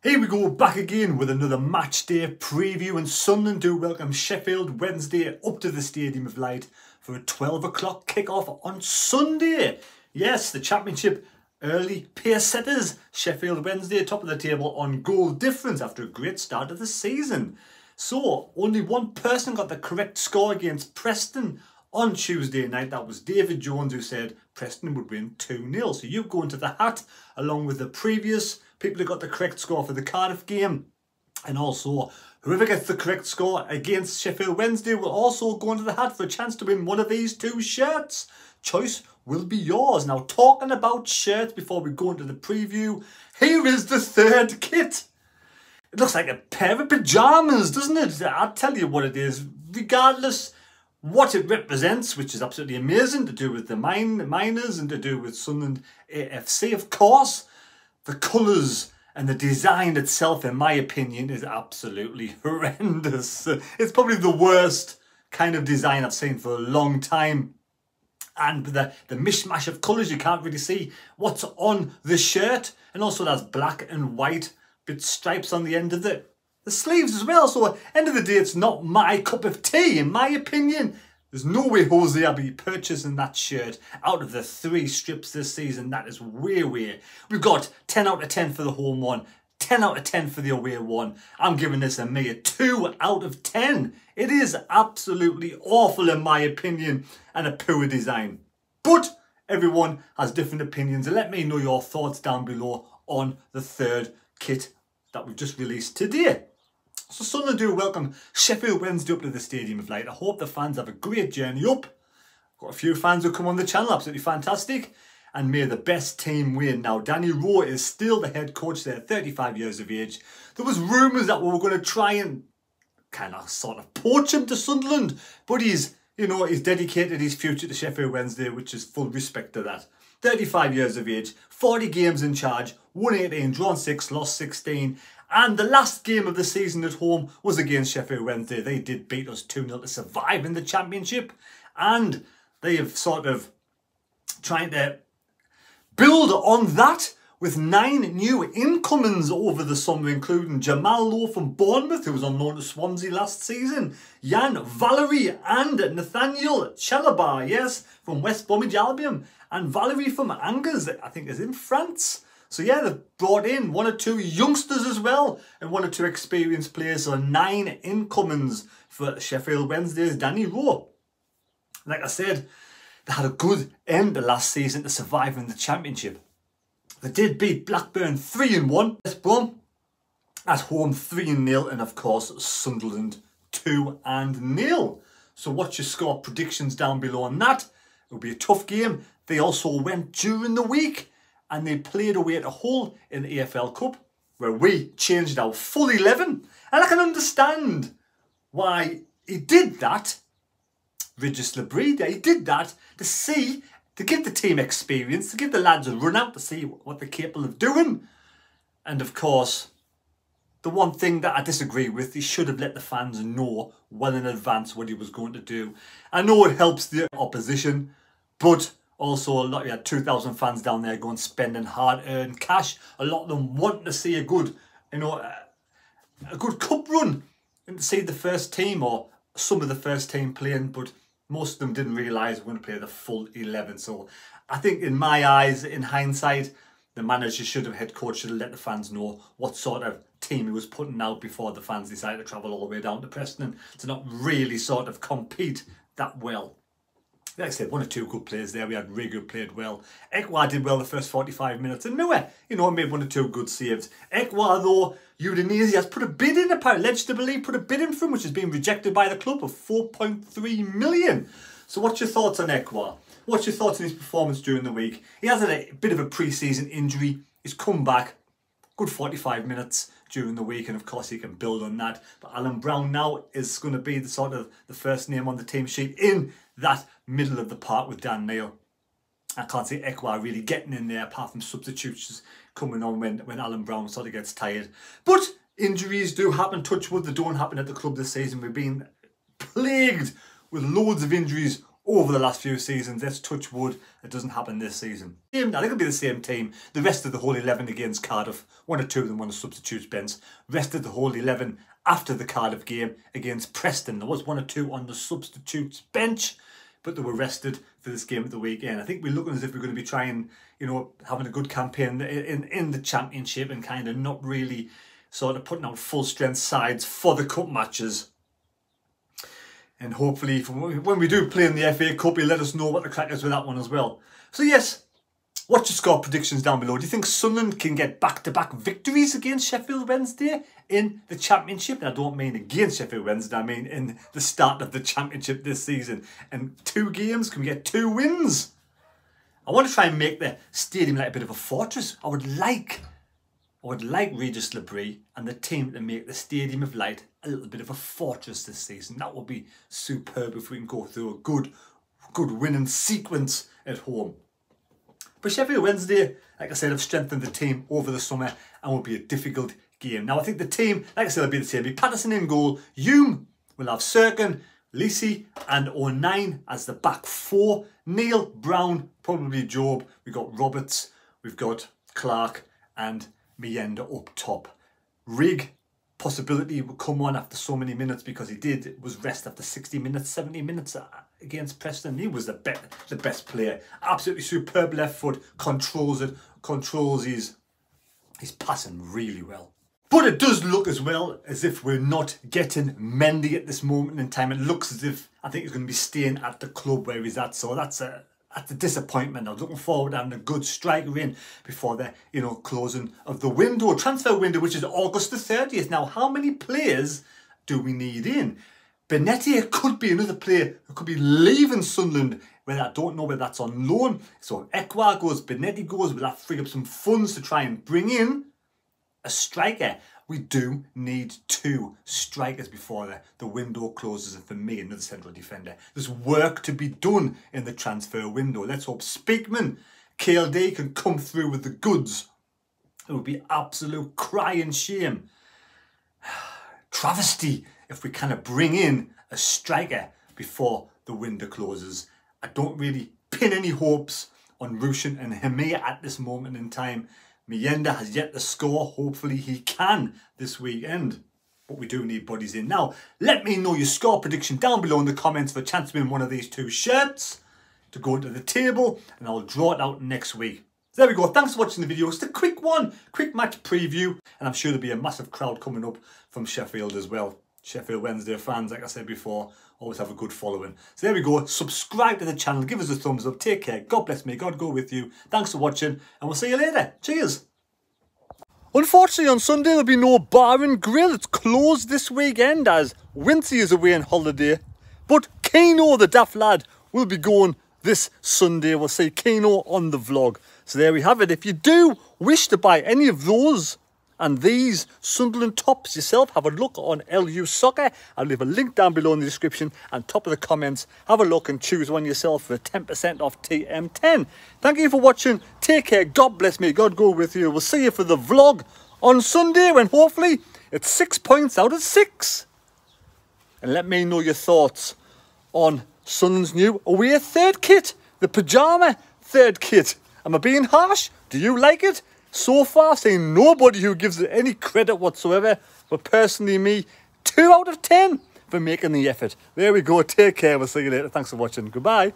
Here we go back again with another match day preview and Sunderland do welcome Sheffield Wednesday up to the Stadium of Light for a 12 o'clock kick-off on Sunday. Yes, the championship early pace setters. Sheffield Wednesday top of the table on goal difference after a great start of the season. So, only one person got the correct score against Preston on Tuesday night. That was David Jones who said Preston would win 2-0. So you go into the hat along with the previous people who got the correct score for the Cardiff game. And also, whoever gets the correct score against Sheffield Wednesday will also go into the hat for a chance to win one of these two shirts. Choice will be yours. Now, talking about shirts before we go into the preview, here is the third kit. It looks like a pair of pyjamas, doesn't it? I'll tell you what it is. Regardless what it represents, which is absolutely amazing to do with the mine, miners and to do with Sunderland AFC, of course. The colours and the design itself, in my opinion, is absolutely horrendous. It's probably the worst kind of design I've seen for a long time. And the, the mishmash of colours, you can't really see what's on the shirt. And also that's black and white, bit stripes on the end of it the sleeves as well. So end of the day, it's not my cup of tea, in my opinion. There's no way Jose will be purchasing that shirt out of the three strips this season. That is way, way. We've got 10 out of 10 for the home one, 10 out of 10 for the away one. I'm giving this a mere 2 out of 10. It is absolutely awful in my opinion and a poor design. But everyone has different opinions let me know your thoughts down below on the third kit that we've just released today. So Sunderland do welcome Sheffield Wednesday up to the Stadium of Light. I hope the fans have a great journey up. Got a few fans who come on the channel, absolutely fantastic. And may the best team win. Now, Danny Röhl is still the head coach there, 35 years of age. There was rumours that we were going to try and kind of sort of poach him to Sunderland. But he's, you know, he's dedicated his future to Sheffield Wednesday, which is full respect to that. 35 years of age, 40 games in charge, 118, drawn 6, lost 16, and the last game of the season at home was against Sheffield Wednesday. They did beat us 2-0 to survive in the championship. And they have sort of trying to build on that with nine new incomings over the summer, including Jamal Lowe from Bournemouth, who was on loan to Swansea last season, Yan Valery and Nathaniel Chalobah, yes, from West Bromwich Albion, and Valery from Angers, I think is in France. So yeah, they've brought in one or two youngsters as well and one or two experienced players. So nine incomings for Sheffield Wednesday's Danny Röhl. Like I said, they had a good end the last season to survive in the championship. They did beat Blackburn 3 and 1. West Brom at home 3 and 0 and of course Sunderland 2 and 0. So watch your score predictions down below on that? It'll be a tough game. They also went during the week and they played away at a Hull in the EFL Cup where we changed our full 11. And I can understand why he did that. Regis Labrida, he did that to see, to give the team experience, to give the lads a run out to see what they're capable of doing. And of course, the one thing that I disagree with, he should have let the fans know well in advance what he was going to do. I know it helps the opposition, but also, a lot, we had 2,000 fans down there going spending hard-earned cash. A lot of them want to see a good, you know, a good cup run and see the first team or some of the first team playing, but most of them didn't realise we're going to play the full 11. So I think in my eyes, in hindsight, the manager should have, head coach should have let the fans know what sort of team he was putting out before the fans decided to travel all the way down to Preston to not really sort of compete that well like I said, one or two good players there. We had Rigu played well. Ekwah did well the first 45 minutes. And Noah, you know, made one or two good saves. Ekwah, though, Udinese has put a bid in, apparently, believe, put a bid in for him, which has been rejected by the club of 4.3 million. So what's your thoughts on Ekwah? What's your thoughts on his performance during the week? He has had a bit of a pre-season injury. He's come back, good 45 minutes during the week and of course he can build on that but Alan Browne now is going to be the sort of the first name on the team sheet in that middle of the park with Dan Neil. I can't see Ekwah really getting in there apart from substitutions coming on when, when Alan Browne sort of gets tired. But injuries do happen, touch wood, they don't happen at the club this season. We've been plagued with loads of injuries over the last few seasons. Let's touch wood. It doesn't happen this season. I think it'll be the same team. The rest of the whole 11 against Cardiff. One or two of them on the substitutes bench. Rest of the whole 11 after the Cardiff game against Preston. There was one or two on the substitutes bench, but they were rested for this game at the weekend. I think we're looking as if we're going to be trying, you know, having a good campaign in, in the championship and kind of not really sort of putting out full strength sides for the cup matches and hopefully when we do play in the FA Cup, you'll let us know what the crack is with that one as well. So yes, what's your score predictions down below? Do you think Sunderland can get back-to-back -back victories against Sheffield Wednesday in the Championship? And I don't mean against Sheffield Wednesday, I mean in the start of the Championship this season. And two games, can we get two wins? I want to try and make the stadium like a bit of a fortress. I would like I would like Regis Le Bris and the team to make the Stadium of Light a little bit of a fortress this season. That would be superb if we can go through a good, good winning sequence at home. But Sheffield Wednesday, like I said, have strengthened the team over the summer and will be a difficult game. Now I think the team, like I said, will be the same. Be Patterson in goal, Hume will have Cirkin, Lisi and O'Nien as the back four. Neil, Brown, probably Jobe. We've got Roberts, we've got Clarke and Mayenda up top. Rigg, possibility will come on after so many minutes because he did was rest after 60 minutes, 70 minutes against Preston. He was the best, the best player. Absolutely superb left foot, controls it, controls his, his passing really well. But it does look as well as if we're not getting Mendy at this moment in time. It looks as if I think he's going to be staying at the club where he's at. So that's a at the disappointment. I was looking forward to having a good striker in before the you know closing of the window, transfer window, which is August the 30th. Now, how many players do we need in? Benetti could be another player who could be leaving Sunderland. Whether I don't know whether that's on loan. So Ekwah goes, Benetti goes. Will that free up some funds to try and bring in a striker? we do need two strikers before the, the window closes and for me another central defender. There's work to be done in the transfer window. Let's hope Speakman, KLD can come through with the goods. It would be absolute crying shame. Travesty if we kind of bring in a striker before the window closes. I don't really pin any hopes on Rusyn and Hemir at this moment in time. Mayenda has yet to score. Hopefully he can this weekend. But we do need bodies in. Now, let me know your score prediction down below in the comments for a chance to win one of these two shirts to go into the table and I'll draw it out next week. There we go. Thanks for watching the video. It's a quick one, quick match preview. And I'm sure there'll be a massive crowd coming up from Sheffield as well. Sheffield Wednesday fans, like I said before, always have a good following. So there we go. Subscribe to the channel. Give us a thumbs up. Take care. God bless me. God go with you. Thanks for watching. And we'll see you later. Cheers. Unfortunately, on Sunday, there'll be no bar and grill. It's closed this weekend as Wincy is away on holiday. But Keno, the daft lad, will be going this Sunday. We'll see Keno on the vlog. So there we have it. If you do wish to buy any of those and these Sunderland tops yourself, have a look on LU Soccer. I'll leave a link down below in the description and top of the comments. Have a look and choose one yourself for 10% off TM10. Thank you for watching. Take care. God bless me. God go with you. We'll see you for the vlog on Sunday when hopefully it's six points out of six. And let me know your thoughts on Sunderland's new away third kit, the pyjama third kit. Am I being harsh? Do you like it? So far, saying nobody who gives it any credit whatsoever, but personally me, 2 out of 10 for making the effort. There we go, take care, we'll see you later. Thanks for watching, goodbye.